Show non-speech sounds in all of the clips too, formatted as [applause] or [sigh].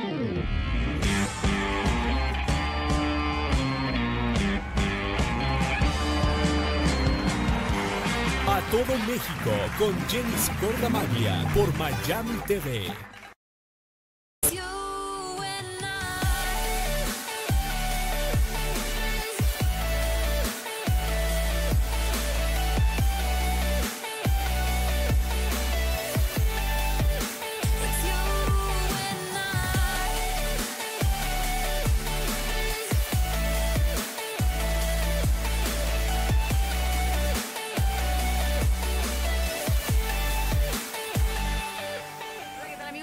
A todo México con Jenis Corramaglia por Miami TV.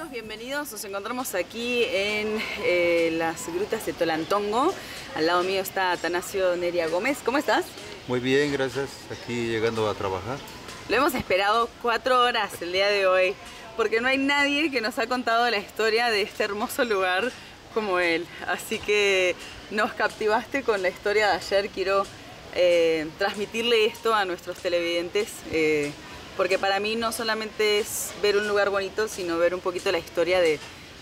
Amigos? Bienvenidos. Nos encontramos aquí en eh, las grutas de Tolantongo. Al lado mío está Atanasio Neria Gómez. ¿Cómo estás? Muy bien, gracias. Aquí llegando a trabajar. Lo hemos esperado cuatro horas el día de hoy, porque no hay nadie que nos ha contado la historia de este hermoso lugar como él. Así que nos captivaste con la historia de ayer. Quiero eh, transmitirle esto a nuestros televidentes, eh, porque para mí no solamente es ver un lugar bonito, sino ver un poquito la historia de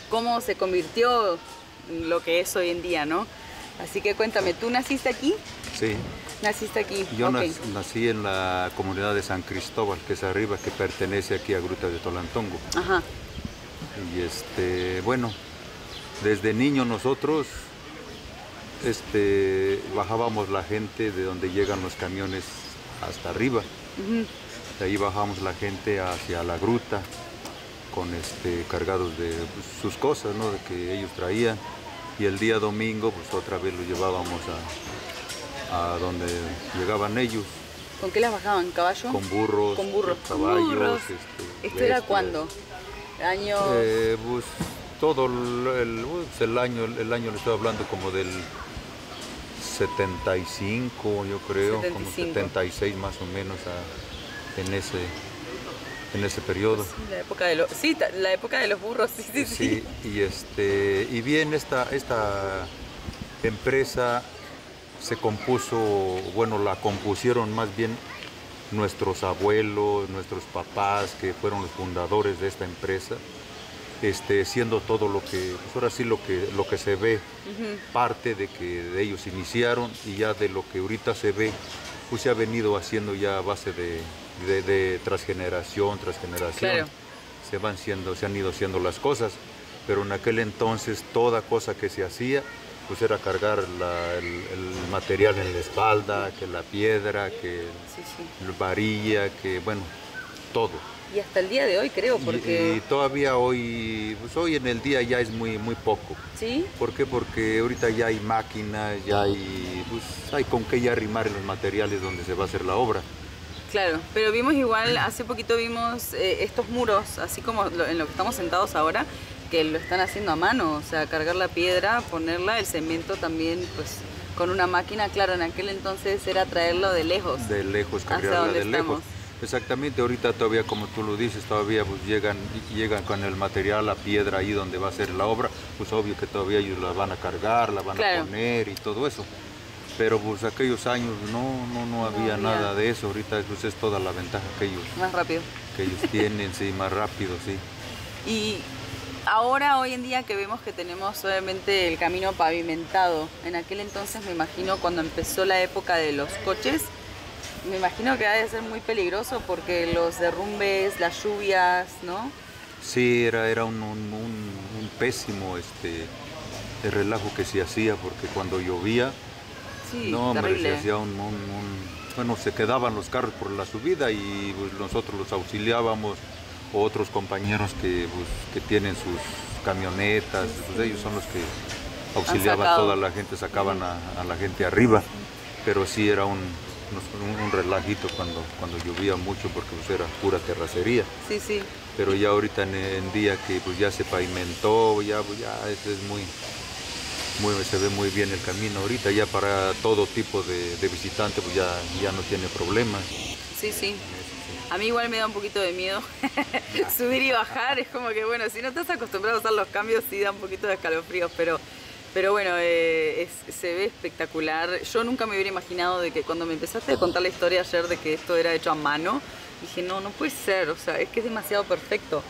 cómo se convirtió en lo que es hoy en día, ¿no? Así que cuéntame, ¿tú naciste aquí? Sí, Naciste aquí. yo nací en la comunidad de San Cristóbal, que es arriba, que pertenece aquí a Gruta de Tolantongo. Ajá. Y este, bueno, desde niño nosotros este, bajábamos la gente de donde llegan los camiones hasta arriba. Ujú. De ahí bajamos la gente hacia la gruta con este, cargados de pues, sus cosas ¿no? de que ellos traían. Y el día domingo pues otra vez lo llevábamos a, a donde llegaban ellos, ¿Con qué las bajaban? ¿Caballo? con burros, Con burros. caballos. Burros. este, ¿Esto era cuándo? Año... Eh, pues, todo el, el- pues, el año, el año le estoy hablando como del 75, yo creo, 75. como 76 más o menos a- en ese en ese periodo. La época de los... Sí, la época de los burros, sí, sí, sí. Sí, y este y bien esta esta empresa se compuso, bueno, la compusieron más bien nuestros abuelos, nuestros papás, que fueron los fundadores de esta empresa, este, siendo todo lo que, pues ahora sí lo que, lo que se ve, parte de que de ellos iniciaron y ya de lo que ahorita se ve, pues se ha venido haciendo ya a base de, de, de tras generación, tras generación. Claro. Se van siendo, se han ido haciendo las cosas, pero en aquel entonces toda cosa que se hacía, pues era cargar la- el, el material en la espalda, que la piedra, que Sí, sí. la varilla, que bueno, todo. Y hasta el día de hoy creo, Y- porque... Y, todavía hoy, pues hoy en el día ya es muy, muy poco. ¿Sí? ¿Por qué? Porque ahorita ya hay máquinas, ya hay, pues hay con qué ya arrimar los materiales donde se va a hacer la obra. Claro, pero vimos igual, hace poquito vimos eh, estos muros, así como lo- en lo que estamos sentados ahora, que lo están haciendo a mano, o sea, cargar la piedra, ponerla, el cemento también, pues con una máquina, claro, en aquel entonces era traerlo de lejos. De lejos, cargarla de lejos. estamos. Exactamente, ahorita todavía como tú lo dices, todavía pues llegan, llegan con el material, la piedra ahí donde va a ser la obra, pues obvio que todavía ellos la van a cargar, la van Claro. a poner y todo eso. Pero pues aquellos años no, no, no había había. nada de eso, ahorita pues, es toda la ventaja que ellos, Más rápido. que ellos [laughs] tienen, sí, más rápido, sí. Y ahora, hoy en día que vemos que tenemos obviamente el camino pavimentado, en aquel entonces me imagino cuando empezó la época de los coches, me imagino que ha de ser muy peligroso porque los derrumbes, las lluvias, ¿no? Sí, era, era un, un- un- un pésimo este, el relajo que se hacía, porque cuando llovía, Sí, no, hombre, se terrible. hacía un, un- Bueno, se quedaban los carros por la subida y pues, nosotros los auxiliábamos, o otros compañeros que, pues, que tienen sus camionetas, pues ellos son los que auxiliaban a toda la gente, sacaban a, a la gente arriba, pero sí era un, un, un relajito cuando, cuando llovía mucho porque pues, era pura terracería. Sí, sí. pero ya ahorita en, en día que pues ya se pavimentó, ya, pues, ya es, es muy, muy, se ve muy bien el camino ahorita, ya para todo tipo de, de visitante pues ya, ya no tiene problemas. Sí, sí. A mí igual me da un poquito de miedo [laughs] subir y bajar. Es como que, bueno, si no estás acostumbrado a usar los cambios, sí da un poquito de escalofríos, pero, pero bueno, eh, es- se ve espectacular. Yo nunca me hubiera imaginado de que cuando me empezaste a contar la historia ayer de que esto era hecho a mano, dije, no, no puede ser, o sea, es que es demasiado perfecto.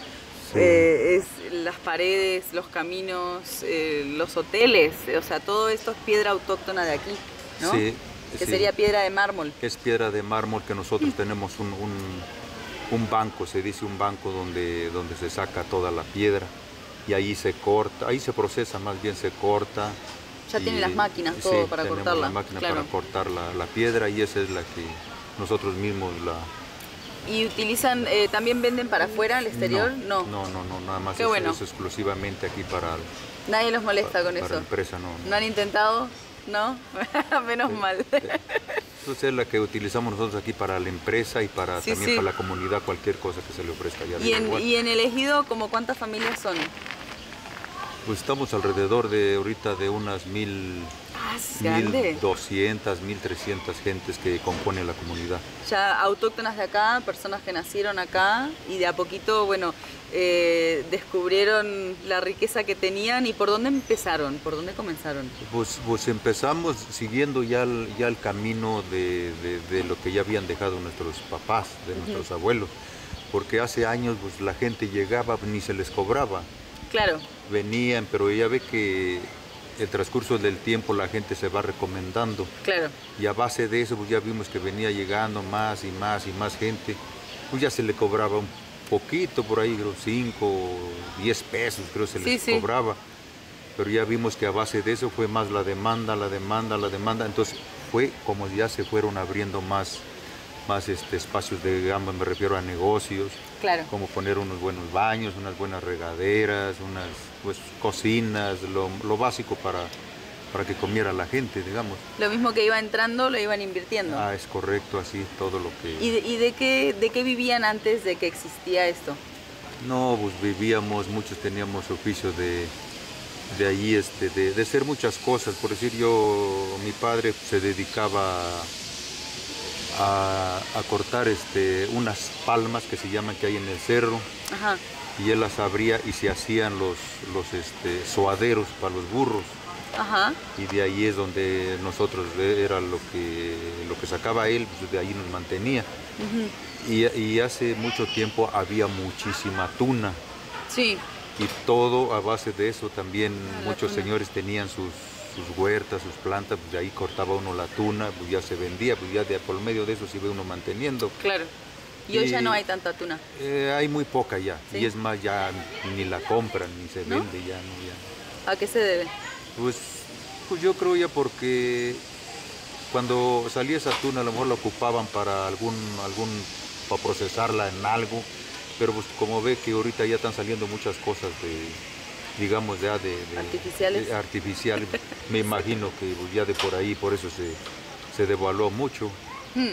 Sí. Eh, es las paredes, los caminos, eh, los hoteles, o sea, todo esto es piedra autóctona de aquí, ¿no? Sí, Que sí. sería piedra de mármol. Es piedra de mármol que nosotros tenemos un, un- un banco, se dice un banco donde, donde se saca toda la piedra y ahí se corta, ahí se procesa, más bien se corta. Ya tiene las máquinas, todo para cortarla, la máquina claro. para cortar la, la piedra y esa es la que nosotros mismos la... ¿Y utilizan, eh, también venden para afuera, al exterior? No. No, no, no, nada más Qué es, bueno. es exclusivamente aquí para, Nadie los molesta con para eso. empresa, no. no. ¿No han intentado? ¿No? [laughs] Menos mal. Entonces es la que utilizamos nosotros aquí para la empresa y para Sí, también sí. para la comunidad, cualquier cosa que se le ofrezca allá. ¿Y en, y en el ejido, como cuántas familias son? Pues estamos alrededor de ahorita de unas mil, Ah, es grande. mil doscientas, mil trescientas gentes que componen la comunidad. Ya autóctonas de acá, personas que nacieron acá y de a poquito, bueno, eh, descubrieron la riqueza que tenían y por dónde empezaron, por dónde comenzaron. Pues, pues empezamos siguiendo ya el, ya el camino de, de- de lo que ya habían dejado nuestros papás, de nuestros abuelos, porque hace años pues, la gente llegaba, ni se les cobraba. Claro, venían, pero ya ve que el transcurso del tiempo la gente se va recomendando claro. y a base de eso pues ya vimos que venía llegando más y más y más gente, pues ya se le cobraba un poquito por ahí, creo 5 o 10 pesos creo se les sí. cobraba, pero ya vimos que a base de eso fue más la demanda, la demanda, la demanda, entonces fue como ya se fueron abriendo más, más este, espacios de gama, me refiero a negocios, Claro. como poner unos buenos baños, unas buenas regaderas, unas pues, cocinas, lo, lo básico para, para que comiera la gente, digamos. Lo mismo que iba entrando, lo iban invirtiendo. Ah, es correcto, así todo lo que... ¿Y, de, y de qué, de qué vivían antes de que existía esto? No, pues vivíamos, muchos teníamos oficio de, de ahí, este, de, de hacer muchas cosas. Por decir, yo, mi padre se dedicaba a, a cortar este, unas palmas que se llaman que hay en el cerro. Ajá. y él las abría y se hacían los, los este, soaderos para los burros. Ajá. Y de ahí es donde nosotros era lo que, lo que sacaba él, pues de ahí nos mantenía. y, y hace mucho tiempo había muchísima tuna Sí. y todo a base de eso también Ah, muchos señores tenían sus, sus huertas, sus plantas, pues de ahí cortaba uno la tuna, pues ya se vendía, pues ya de, por medio de eso se iba uno manteniendo. Claro. Y hoy ya no hay tanta tuna. Eh, hay muy poca ya, ¿Sí? y es más, ya ni la compran, ni se ¿No? vende, ya no, ya. ¿A qué se debe? Pues, pues yo creo ya porque cuando salía esa tuna a lo mejor la ocupaban para algún, algún, para procesarla en algo, pero pues como ve que ahorita ya están saliendo muchas cosas de, digamos ya de, de- Artificiales. de artificiales, [laughs] me imagino que ya de por ahí, por eso se, se devaluó mucho. Hmm.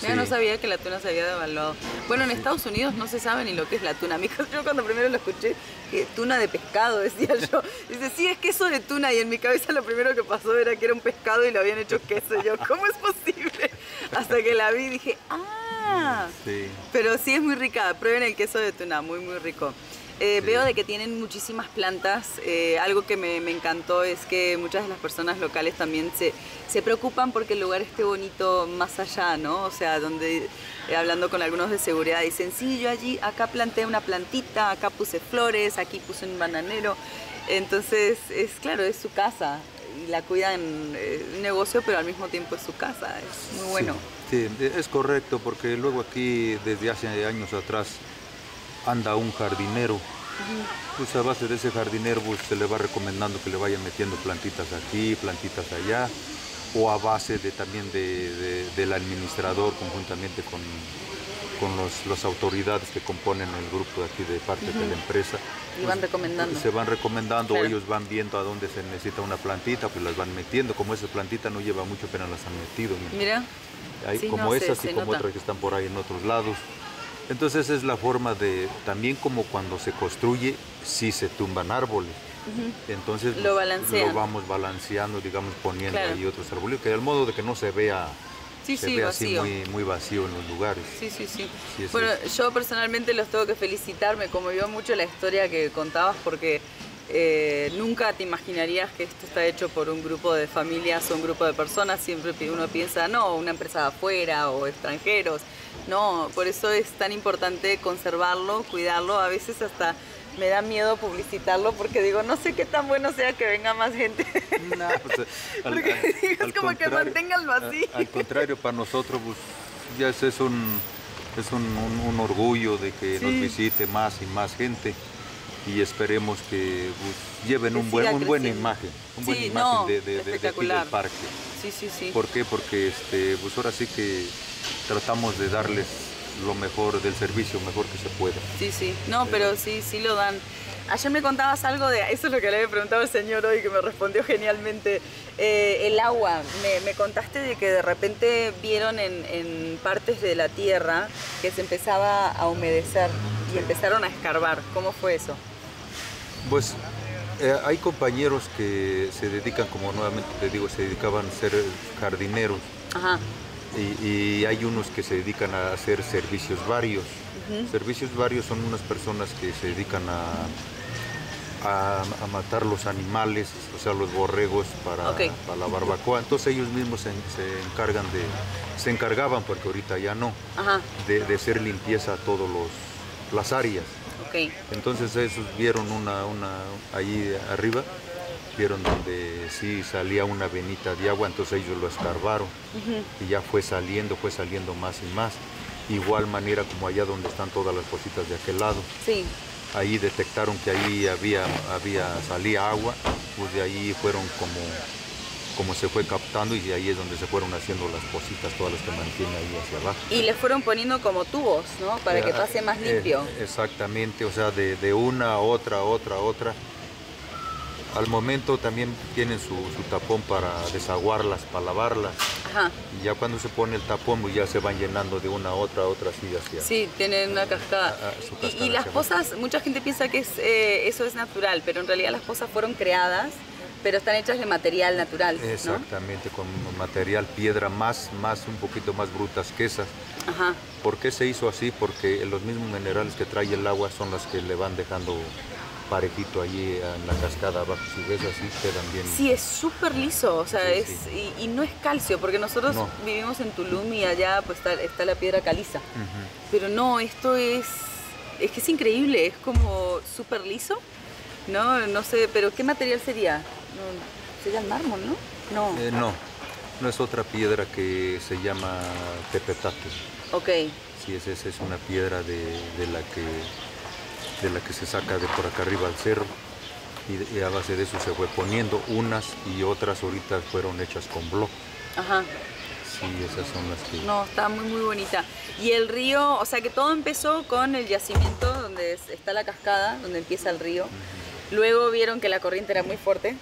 Sí. no sabía que la tuna se había devaluado. Bueno, en Estados Unidos no se sabe ni lo que es la tuna. [laughs] Yo cuando primero lo escuché, que tuna de pescado, [laughs] decía yo. Dice, sí, es queso de tuna. Y en mi cabeza lo primero que pasó era que era un pescado y lo habían hecho queso. Y yo, ¿cómo es posible? Hasta que la vi dije, ah. Sí. Pero sí es muy rica. Prueben el queso de tuna, muy, muy rico. Eh, Sí. Veo de que tienen muchísimas plantas. Eh, algo que me, me encantó es que muchas de las personas locales también se, se preocupan porque el lugar esté bonito más allá, ¿no? O sea, donde eh, hablando con algunos de seguridad dicen, sí, yo allí, acá planté una plantita, acá puse flores, aquí puse un bananero. Entonces, es claro, es su casa y la cuidan, un negocio, pero al mismo tiempo es su casa. Es muy bueno. Sí, sí, es correcto, porque luego aquí desde hace años atrás anda un jardinero. Pues a base de ese jardinero pues, se le va recomendando que le vayan metiendo plantitas aquí, plantitas allá, o a base de también de- de- del administrador conjuntamente con, con los, las autoridades que componen el grupo de aquí de parte de la empresa. Y van recomendando. Se van recomendando, Claro. ellos van viendo a dónde se necesita una plantita, pues las van metiendo. Como esa plantita no lleva mucho, apenas las han metido. Mira, Hay Sí, como no, esas se y como nota. otras que están por ahí en otros lados. Entonces es la forma de, también como cuando se construye, sí se tumban árboles. Entonces Lo balancean. lo vamos balanceando, digamos, poniendo Claro. ahí otros árboles, que al modo de que no se vea, sí, se sí, vea vacío. así muy, muy vacío en los lugares. Sí, sí, sí. Bueno, es. yo personalmente los tengo que felicitar, me conmovió mucho la historia que contabas porque eh, nunca te imaginarías que esto está hecho por un grupo de familias o un grupo de personas, siempre uno piensa, no, una empresa de afuera o extranjeros, No, por eso es tan importante conservarlo, cuidarlo. A veces hasta me da miedo publicitarlo porque digo, no sé qué tan bueno sea que venga más gente. [laughs] No, pues, al- Porque al- es al como que manténganlo así. Al contrario, para nosotros pues, ya es, es un, es un, un- un orgullo de que nos visite más y más gente y esperemos que pues, lleven Que un buen, un buena imagen, un buen Sí, imagen no, de, de- de- de aquí del parque. Sí, sí, sí. ¿Por qué? Porque este, pues ahora sí que tratamos de darles lo mejor del servicio, mejor que se pueda. Sí, sí. No, pero sí, sí lo dan. Ayer me contabas algo de, eso es lo que le había preguntado al señor hoy, que me respondió genialmente. Eh, el agua, me, me contaste de que de repente vieron en, en partes de la tierra que se empezaba a humedecer y empezaron a escarbar. ¿Cómo fue eso? Pues eh, hay compañeros que se dedican, como nuevamente te digo, se dedicaban a ser jardineros Ajá. y, y hay unos que se dedican a hacer servicios varios. Servicios varios son unas personas que se dedican a, a, a matar los animales, o sea, los borregos para, para la barbacoa. Entonces ellos mismos se, se encargan de, se encargaban, porque ahorita ya no, Ajá. de, de hacer limpieza a todas las áreas. Entonces esos vieron una, una ahí arriba, vieron donde sí salía una venita de agua, entonces ellos lo escarbaron y ya fue saliendo, fue saliendo más y más. Igual manera como allá donde están todas las cositas de aquel lado. Sí. Ahí detectaron que ahí había, había, salía agua, pues de ahí fueron como, como se fue captando y de ahí es donde se fueron haciendo las cositas, todas las que mantienen ahí hacia abajo. Y le fueron poniendo como tubos, ¿no? Para que Eh, pase más eh, limpio. exactamente, o sea, de, de una a otra, otra, otra. Al momento también tienen su, su tapón para desaguarlas, para lavarlas. Ajá. Y ya cuando se pone el tapón, pues ya se van llenando de una a otra, a otra, así hacia. Sí, tienen una cascada. Ah, ah, su Y- cascada y, las pozas, mucha gente piensa que es, eh, eso es natural, pero en realidad las pozas fueron creadas, pero están hechas de material natural, ¿no? Exactamente, con material, piedra más, más, un poquito más brutas que esas. Ajá. ¿Por qué se hizo así? Porque los mismos minerales que trae el agua son los que le van dejando parejito allí en la cascada abajo. Si ves así, quedan bien. Sí, es súper liso, o sea, Sí, es, sí. Y, y no es calcio, porque nosotros No. vivimos en Tulum y allá pues está, está la piedra caliza. Ujú. Pero no, esto es, es que es increíble, es como súper liso, ¿no? No sé, pero ¿qué material sería? No, sería el mármol, ¿no? No. Eh, no, no es otra piedra que se llama tepetate. Ok, Sí, es, es, es una piedra de, de la que, de la que se saca de por acá arriba al cerro. Y, a base de eso se fue poniendo unas y otras ahorita fueron hechas con bloc. ajá. Sí, esas son las que... No, está muy muy bonita. Y el río, o sea que todo empezó con el yacimiento donde es- está la cascada, donde empieza el río. Luego vieron que la corriente era muy fuerte,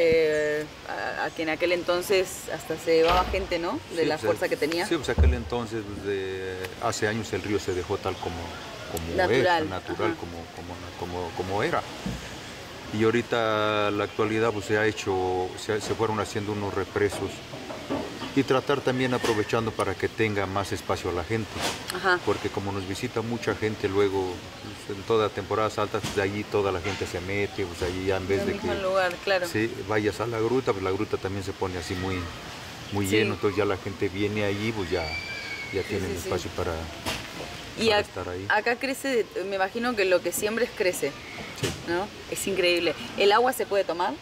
eh, a, a que en aquel entonces hasta se llevaba gente, ¿no? De Sí, la pues, fuerza que tenía. Sí, pues aquel entonces, pues, de- hace años el río se dejó tal como, como Natural, es, natural, como, como, como era. Y ahorita la actualidad pues, se ha hecho, se, se fueron haciendo unos represos y tratar también aprovechando para que tenga más espacio la gente. Ajá. Porque como nos visita mucha gente luego, pues, en todas temporadas altas, pues, de allí toda la gente se mete, pues allí ya en vez de que lugar, claro. Sí, vayas a la gruta, pues la gruta también se pone así muy, muy Sí. lleno, entonces ya la gente viene allí, pues ya, ya tienen sí, espacio para... Y estar ahí. acá crece, me imagino que lo que siembres crece, Sí. ¿no? Es increíble. ¿El agua se puede tomar?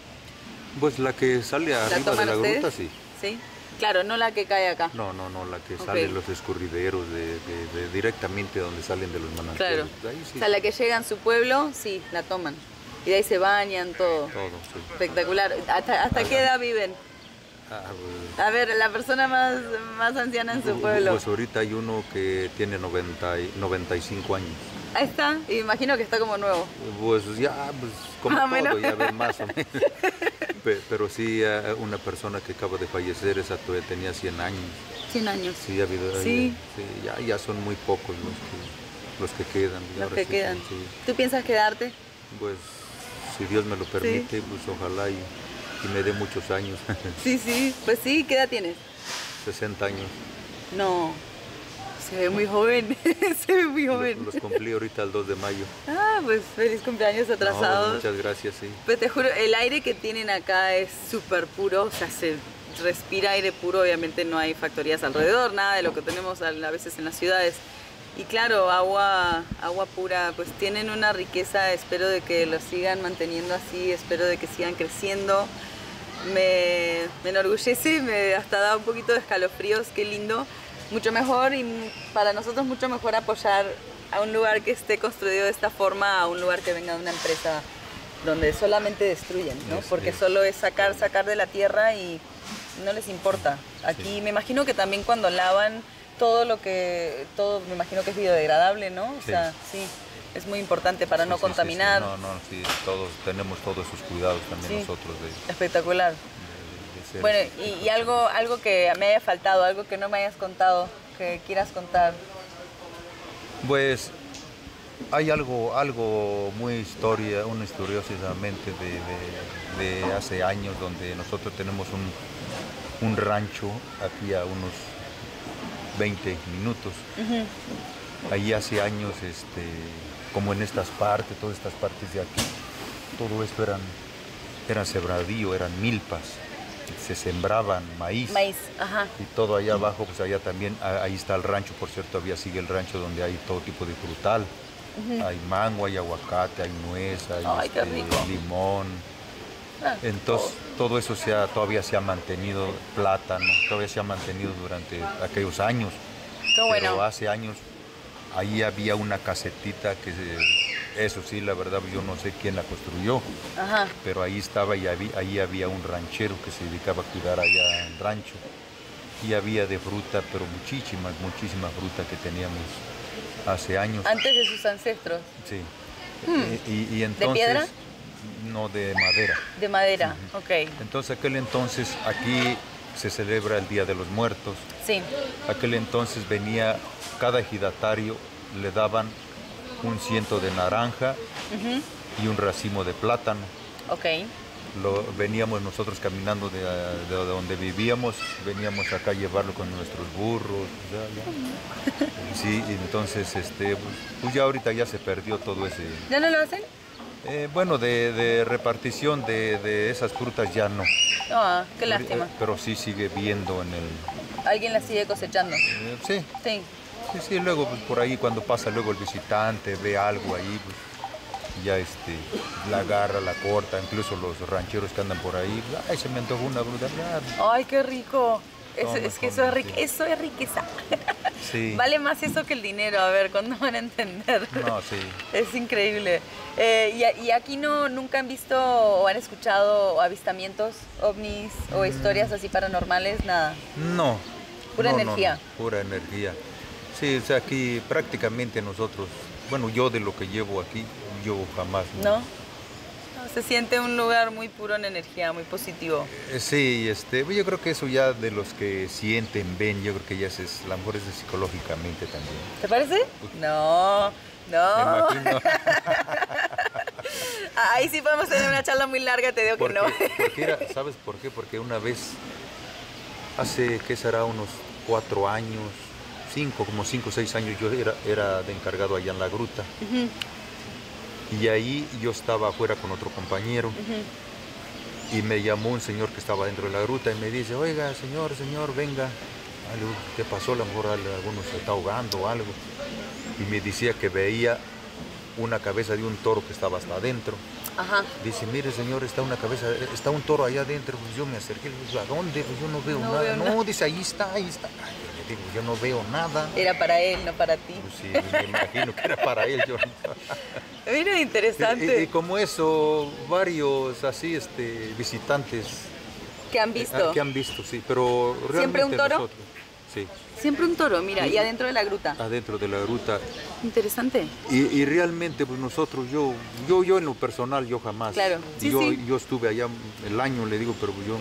Pues la que sale ¿La arriba de la ustedes? gruta, sí. Sí. Claro, no la que cae acá. No, no, no, la que Ok. sale los escurrideros de, de- de- directamente donde salen de los manantiales. Claro. De ahí sí, O sea, la que llega en su pueblo, sí, la toman. Y de ahí se bañan, todo. todo, sí. Espectacular. ¿Hasta, hasta qué edad viven? Ah, pues, A ver, la persona más, más anciana en su pueblo. Pues ahorita hay uno que tiene 90 y- 95 años. Ahí está. Y imagino que está como nuevo. Pues ya, pues como o todo, menos. ya más o menos. [laughs] Pe- Pero sí, eh, una persona que acaba de fallecer, esa todavía tenía 100 años. 100 años. Sí, ha habido, Sí. sí, ya, ya son muy pocos los que, los que quedan. Los que sí quedan. sí. ¿Tú piensas quedarte? Pues si Dios me lo permite, pues ojalá y, y me dé muchos años, [laughs] Sí, sí. Pues sí, ¿qué edad tienes? 60 años. No. Se ve muy joven. [laughs] se ve muy joven. Los, los cumplí ahorita el 2 de mayo. Ah, pues feliz cumpleaños No, atrasados. muchas gracias, sí. Pues te juro, el aire que tienen acá es súper puro, o sea, se respira aire puro, obviamente no hay factorías alrededor, nada de lo que tenemos a a veces en las ciudades. Y claro, agua, agua pura, pues tienen una riqueza, espero de que lo sigan manteniendo así, espero de que sigan creciendo. Me, me enorgullece, me hasta da un poquito de escalofríos, qué lindo. Mucho mejor y para nosotros mucho mejor apoyar a un lugar que esté construido de esta forma a un lugar que venga de una empresa donde solamente destruyen, ¿no? Porque solo es sacar, sacar de la tierra y no les importa. Aquí me imagino que también cuando lavan todo lo que, todo me imagino que es biodegradable, ¿no? O Sí. sea, sí, es muy importante para Sí, no contaminar. No, no, sí, todos tenemos todos esos cuidados también nosotros de, Espectacular. Bueno, y, y algo, algo que me haya faltado, algo que no me hayas contado, que quieras contar. Pues hay algo, algo muy historia, una historiosamente de, de- de hace años donde nosotros tenemos un, un rancho aquí a unos 20 minutos. Allí hace años, este, como en estas partes, todas estas partes de aquí, todo esto eran, eran sembradío, eran milpas, se sembraban maíz. Maíz, ajá. Y todo allá abajo, pues allá también, ahí está el rancho, por cierto, todavía sigue el rancho donde hay todo tipo de frutal. Hay mango, hay aguacate, hay nuez, hay Ay, este, limón. Ah, Entonces, todo eso se ha- todavía se ha mantenido, plátano, todavía se ha mantenido durante aquellos años. Qué bueno. Pero hace años, ahí había una casetita que, se- eso sí, la verdad, yo no sé quién la construyó Ajá. pero ahí estaba y habí- ahí había un ranchero que se dedicaba a cuidar allá el rancho. Y había de fruta, pero muchísima, muchísima fruta que teníamos hace años. Antes de sus ancestros. Sí. Y, y- y entonces, piedra? No, de madera. De madera, ok. Entonces aquel entonces aquí se celebra el Día de los Muertos. Sí. Aquel entonces venía, cada ejidatario le daban un ciento de naranja y un racimo de plátano. Ok. Lo, veníamos nosotros caminando de, de donde vivíamos, veníamos acá a llevarlo con nuestros burros. ya, ya. [laughs] Sí, entonces, este, pues, pues ya ahorita ya se perdió todo ese... ¿Ya no lo hacen? eh, bueno, de, de repartición de, de esas frutas ya no. Ah, qué lástima. Pero sí sigue viendo en el... Alguien la sigue cosechando. eh, sí, Sí. Sí, sí, luego pues, por ahí cuando pasa luego el visitante, ve algo ahí, pues, ya este, la agarra, la corta, incluso los rancheros que andan por ahí, ay, se me antojó una fruta, ya, Ay, qué rico. Es, Toma, es que eso es, rique- eso es riqueza. [laughs] Sí. Vale más eso que el dinero. A ver, ¿cuándo van a entender? No, sí. [laughs] Es increíble. Eh, y, aquí no, nunca han visto o han escuchado avistamientos, ovnis o historias así paranormales, nada. No. Pura no, no, energía. no, pura energía. Sí, o sea, aquí prácticamente nosotros, bueno, yo de lo que llevo aquí, yo jamás. ¿No? No, Se siente un lugar muy puro en energía, muy positivo. Eh, Sí, este, yo creo que eso ya de los que sienten, ven, yo creo que ya es, es a lo mejor es psicológicamente también. ¿Te parece? No, Me no. imagino. [laughs] Ahí sí podemos tener una charla muy larga, te digo que no. porque era, ¿sabes por qué? Porque una vez, hace, ¿qué será? Unos cuatro años, como cinco o seis años, yo era, era de encargado allá en la gruta. Y ahí yo estaba afuera con otro compañero. Y me llamó un señor que estaba dentro de la gruta y me dice, oiga, señor, señor, venga. Algo, ¿Qué pasó? A lo mejor al- alguno se está ahogando o algo. Y me decía que veía una cabeza de un toro que estaba hasta adentro. Ajá. Dice, mire señor, está una cabeza, está un toro allá adentro. Pues yo me acerqué, le digo, ¿a dónde? Pues yo no veo No nada. veo no, nada. dice, ahí está, ahí está. Ay, le digo, yo no veo nada. Era para él, no para ti. Pues sí, me imagino que era para él. Yo, [laughs] Mira, interesante. y- y como eso, varios así, este, visitantes ¿Qué han eh, visto? que han visto, sí, pero realmente ¿Siempre un toro? nosotros, sí, Siempre un toro, mira, y adentro de la gruta. adentro de la gruta. Interesante. Y, y realmente, pues nosotros, yo, yo, yo en lo personal, yo jamás. Claro, sí, yo, sí. yo estuve allá el año, le digo, pero yo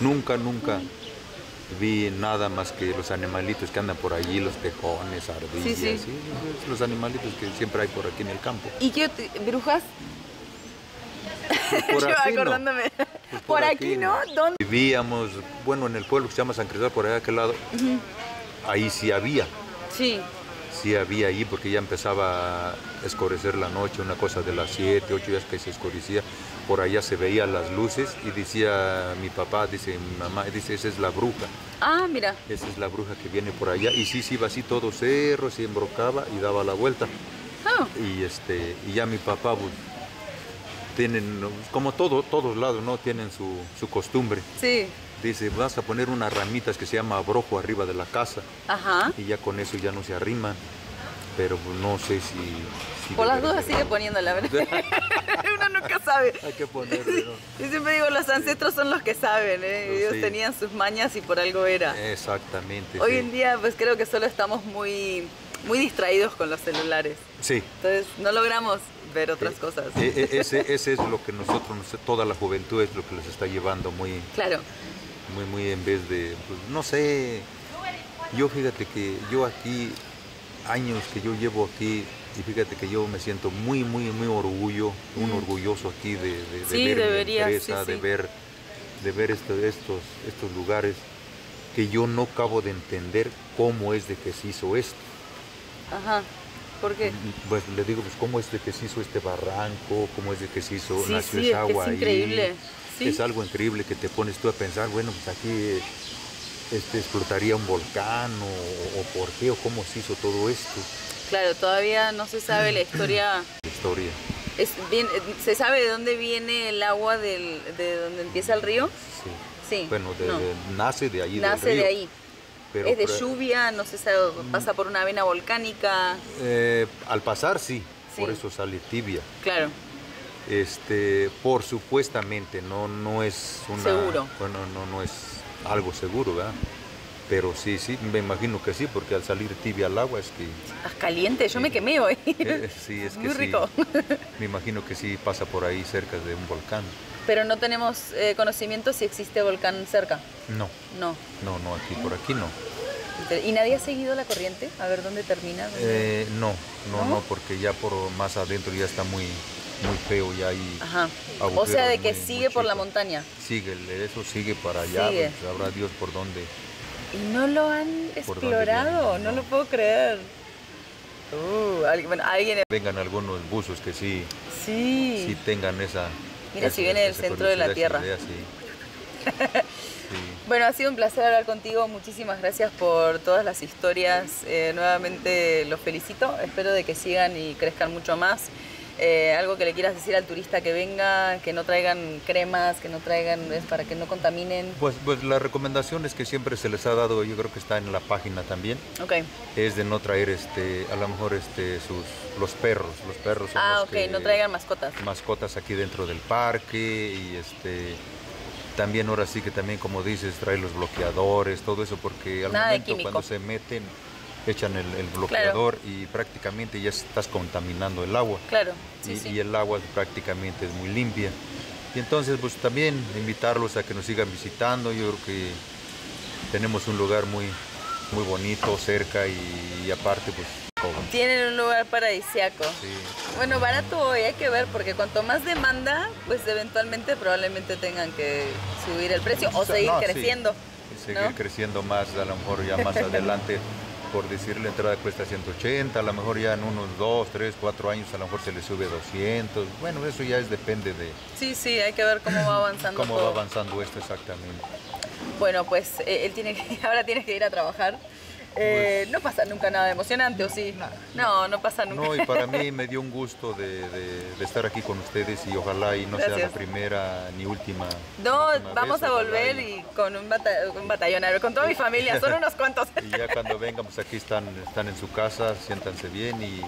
no, nunca, nunca vi nada más que los animalitos que andan por allí, los tejones, ardillas, Sí, sí. sí, los animalitos que siempre hay por aquí en el campo. ¿Y qué brujas? Por [laughs] Yo aquí no. acordándome. Pues por, aquí, ¿no? ¿Dónde? Vivíamos, bueno, en el pueblo que se llama San Cristóbal, por allá aquel lado, ahí sí había, Sí. sí había ahí porque ya empezaba a escurecer la noche, una cosa de las 7, 8 días que se escurecía. Por allá se veían las luces y decía mi papá, dice mi mamá, dice, esa es la bruja. Ah, mira. Esa es la bruja que viene por allá. Y sí, sí, iba así todo cerro, se embrocaba y daba la vuelta. Ah, Y, este, y ya mi papá, pues, tienen, como todo, todos lados, ¿no? Tienen su, su costumbre. sí. Dice, vas a poner unas ramitas que se llama abrojo arriba de la casa Ajá. y ya con eso ya no se arriman. Pero no sé si... si Por las dudas sigue poniéndola, ¿verdad? [laughs] Uno nunca sabe. Hay que ponerle, ¿no? Yo siempre digo, los ancestros son los que saben, ¿eh? Ellos Sí. tenían sus mañas y por algo era. Exactamente. Hoy sí. en día, pues creo que solo estamos muy, muy distraídos con los celulares. Sí. Entonces, no logramos ver otras cosas. E- e- ese, ese es lo que nosotros, toda la juventud es lo que les está llevando muy, Claro. Muy, muy en vez de, pues, no sé, yo fíjate que yo aquí, años que yo llevo aquí, y fíjate que yo me siento muy, muy, muy orgullo, un orgulloso aquí de, de- de Sí, ver mi empresa, sí, de ver, de ver esto- estos, estos lugares que yo no acabo de entender cómo es de que se hizo esto. Ajá. ¿Por qué? Pues le digo, pues cómo es de que se hizo este barranco, cómo es de que se hizo, Sí, nació sí, esa agua es ahí. increíble. Sí. Es algo increíble que te pones tú a pensar, bueno, pues aquí eh, este, explotaría un volcán o, o por qué o cómo se hizo todo esto. Claro, todavía no se sabe la historia. [clears throat] La historia. Es bien, eh, ¿Se sabe de dónde viene el agua del, de donde empieza el río? Sí. Sí. Bueno, de- no. de- nace de ahí. del Nace de ahí. Pero es de lluvia, no se sabe, pasa por una vena volcánica. eh, al pasar sí, Sí. por eso sale tibia. Claro. Este, por supuestamente, no, no es una. Seguro. Bueno, no, no es algo seguro, ¿verdad? Pero sí, sí, me imagino que sí, porque al salir tibia al agua es que. Es caliente, yo me quemé hoy. eh, sí, es que Muy sí. rico. Me imagino que sí pasa por ahí cerca de un volcán. Pero no tenemos eh, conocimiento si existe volcán cerca. No, No. no, no, aquí por aquí no. ¿Y nadie ha seguido la corriente? A ver dónde termina. dónde- Eh, no, no, ¿No? no, porque ya por más adentro ya está muy, muy feo, ya hay Ajá. O sea, de que muy- muy sigue por la montaña. Sigue, eso sigue para allá, Sigue. pues, sabrá Dios por dónde. Y no lo han ¿Por dónde explorado, no No. lo puedo creer. Uh, alguien, bueno, alguien. Vengan algunos buzos que sí, Sí. sí tengan esa. Mira, si viene del centro de la Tierra. idea, sí. [laughs] Sí. Bueno, ha sido un placer hablar contigo. Muchísimas gracias por todas las historias. Eh, nuevamente los felicito. Espero de que sigan y crezcan mucho más. Eh, algo que le quieras decir al turista que venga, que no traigan cremas, que no traigan, es para que no contaminen. Pues, pues las recomendaciones que siempre se les ha dado, yo creo que está en la página también, Ok. es de no traer este, a lo mejor este, sus, los perros. Los perros son Ah, los ok, que- no traigan mascotas. mascotas aquí dentro del parque y este también ahora sí que también como dices trae los bloqueadores todo eso porque al Nada momento cuando se meten echan el, el bloqueador y prácticamente ya estás contaminando el agua Claro, sí, y, sí. y el agua prácticamente es muy limpia y entonces pues también invitarlos a que nos sigan visitando yo creo que tenemos un lugar muy muy bonito cerca y, y aparte pues. Tienen un lugar paradisiaco. Sí. Bueno, barato hoy hay que ver porque cuanto más demanda, pues eventualmente probablemente tengan que subir el precio o seguir no, sí. creciendo. y seguir ¿no? creciendo más, a lo mejor ya más [laughs] adelante, por decir la entrada cuesta 180, a lo mejor ya en unos 2, 3, 4 años a lo mejor se le sube 200, bueno, eso ya es depende de Sí, sí, hay que ver cómo va avanzando cómo va todo. avanzando esto exactamente. Bueno, pues eh, él tiene que, [laughs] ahora tienes que ir a trabajar. Eh, no pasa nunca nada emocionante, ¿o sí? No, no pasa nunca. No, y para mí [laughs] me dio un gusto de, de- de estar aquí con ustedes y ojalá y no sea Gracias. la primera ni última. No, última vamos vez, a volver y con un, bata- un batallón, a ver, con toda mi familia, son unos cuantos. [laughs] y ya cuando vengan, pues aquí están, están en su casa, siéntanse bien y,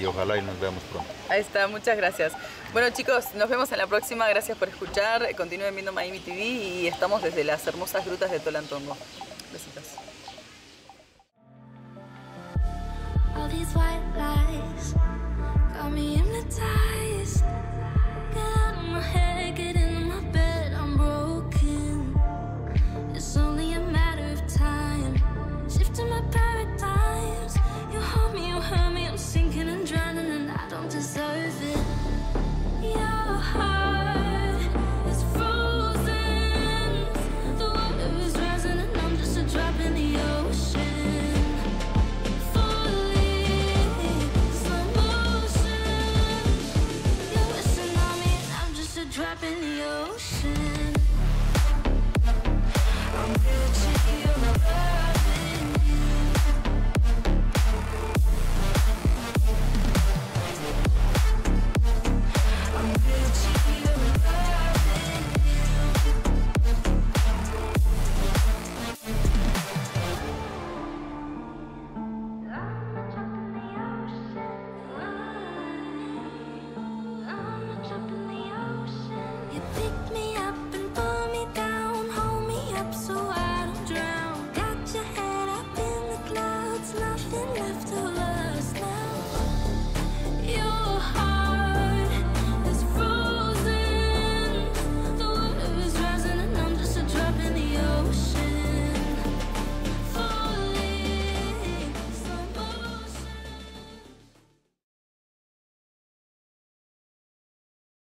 y ojalá y nos veamos pronto. Ahí está, muchas gracias. Bueno chicos, nos vemos en la próxima, gracias por escuchar, continúen viendo Miami TV y estamos desde las hermosas grutas de Tolantongo. Besitos. these white lies got me hypnotized.